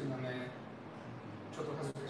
ちょっと恥ずかしい。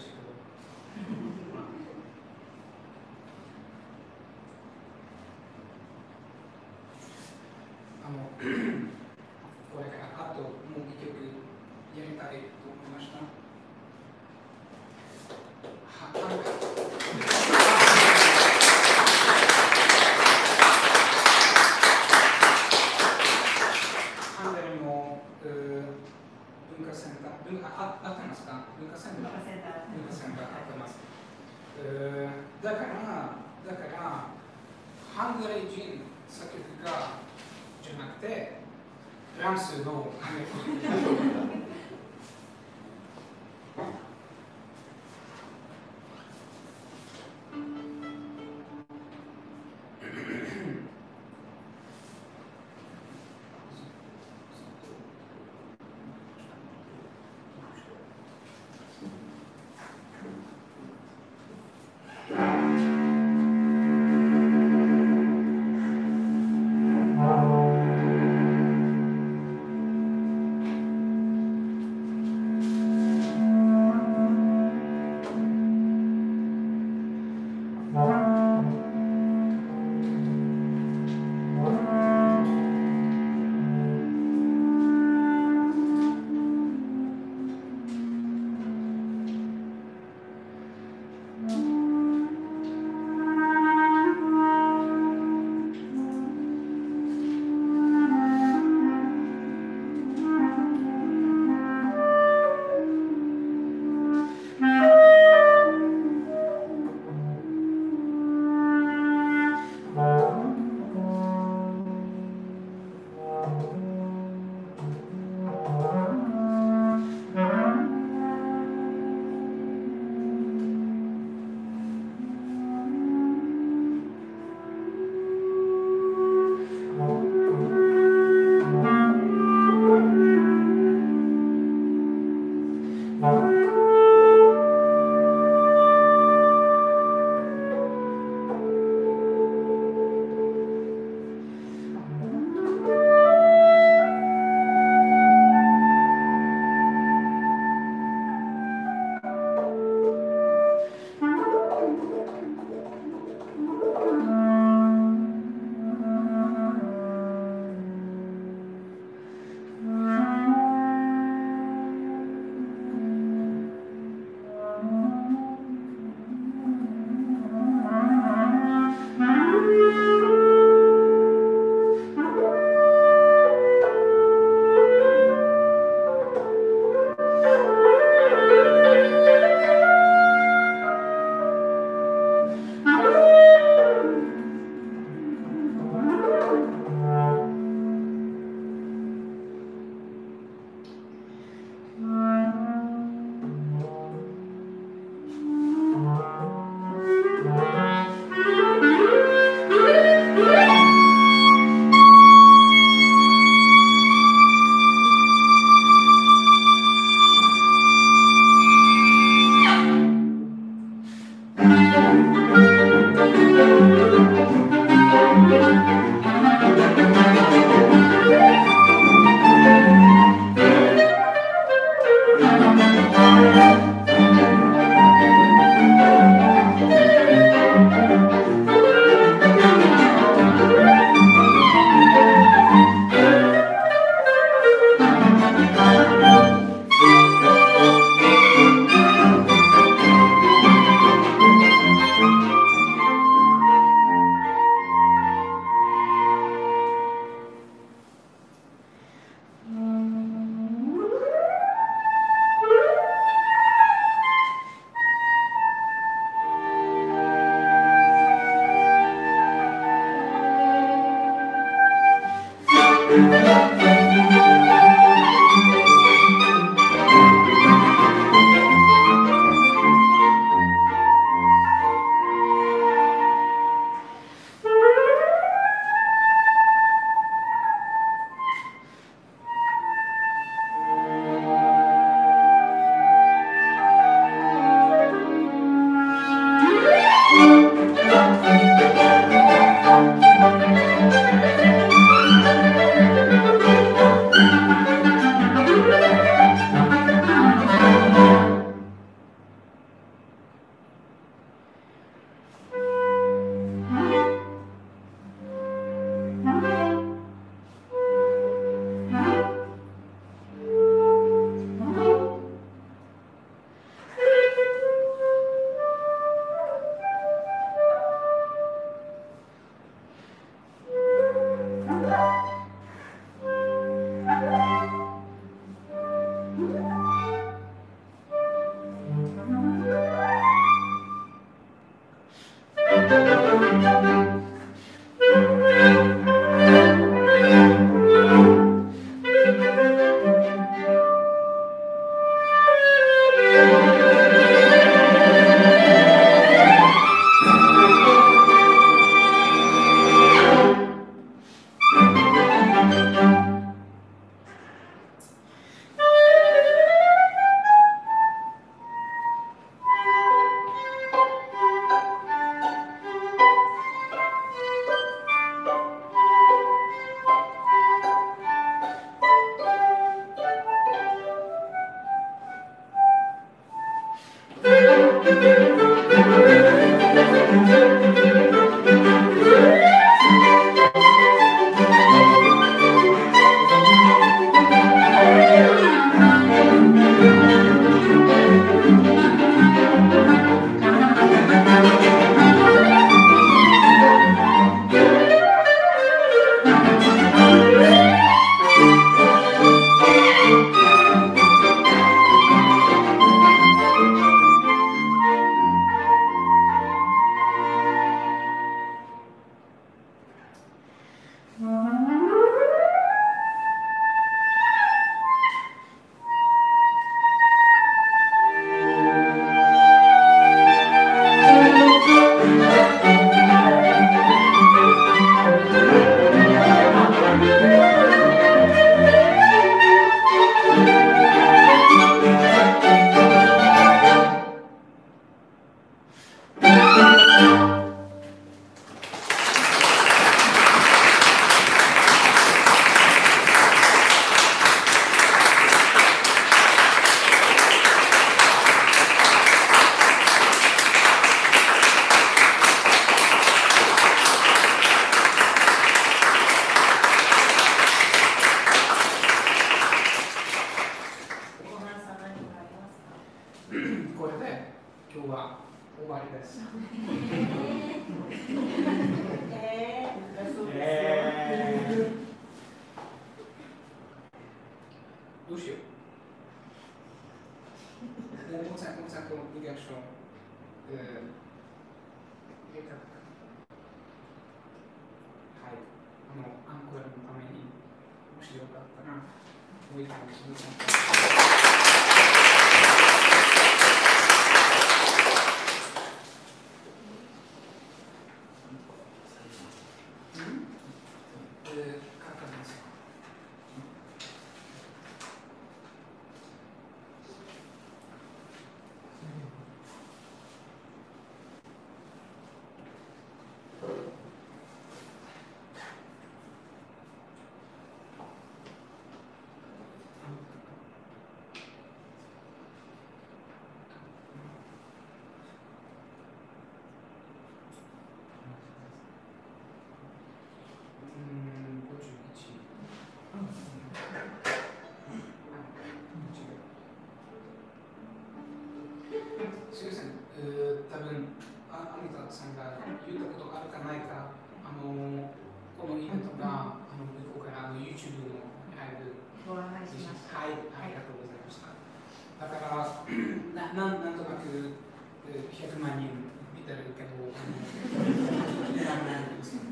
「「100万人見てるけど、